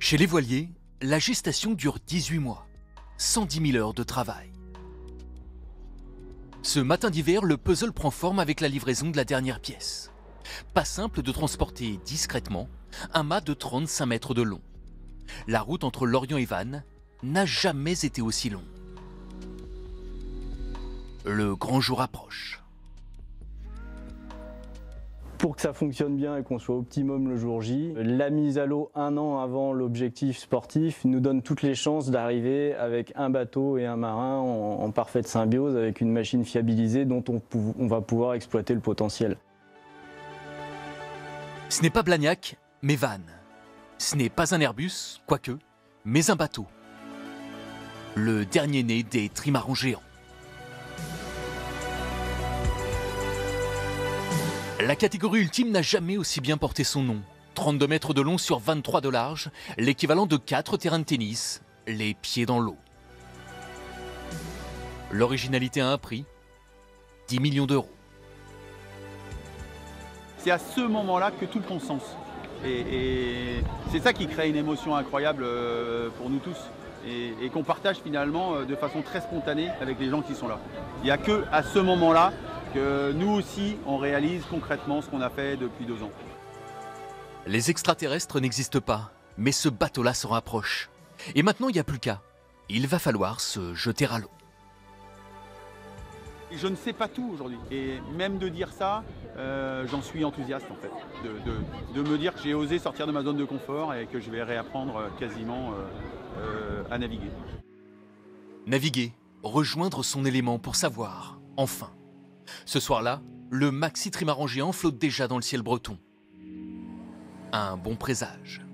Chez les voiliers, la gestation dure 18 mois, 110 000 heures de travail. Ce matin d'hiver, le puzzle prend forme avec la livraison de la dernière pièce. Pas simple de transporter discrètement un mât de 35 mètres de long. La route entre Lorient et Vannes n'a jamais été aussi longue. Le grand jour approche. Pour que ça fonctionne bien et qu'on soit optimum le jour J, la mise à l'eau un an avant l'objectif sportif nous donne toutes les chances d'arriver avec un bateau et un marin en, parfaite symbiose avec une machine fiabilisée dont on, on va pouvoir exploiter le potentiel. Ce n'est pas Blagnac, mais Vannes. Ce n'est pas un Airbus, quoique, mais un bateau. Le dernier né des trimarans géants. La catégorie ultime n'a jamais aussi bien porté son nom. 32 mètres de long sur 23 de large, l'équivalent de 4 terrains de tennis, les pieds dans l'eau. L'originalité a un prix 10 millions d'euros. C'est à ce moment-là que tout prend sens. Et, c'est ça qui crée une émotion incroyable euh, pour nous tous et, qu'on partage finalement euh, de façon très spontanée avec les gens qui sont là. Il n'y a que à ce moment-là que nous aussi, on réalise concrètement ce qu'on a fait depuis deux ans. Les extraterrestres n'existent pas, mais ce bateau-là s'en rapproche. Et maintenant, il n'y a plus qu'à. Il va falloir se jeter à l'eau. Je ne sais pas tout aujourd'hui. Et même de dire ça, euh, j'en suis enthousiaste en fait. De, me dire que j'ai osé sortir de ma zone de confort et que je vais réapprendre euh, quasiment euh, à naviguer. Naviguer, rejoindre son élément pour savoir, enfin, ce soir-là, le maxi trimaran géant flotte déjà dans le ciel breton. Un bon présage.